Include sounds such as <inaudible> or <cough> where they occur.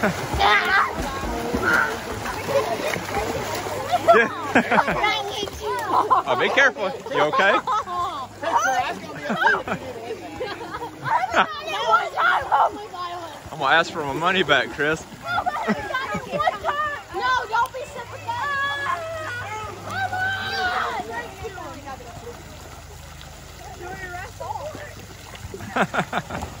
<laughs> oh, be careful. You okay? I'm gonna ask for my money back, Chris. No, don't be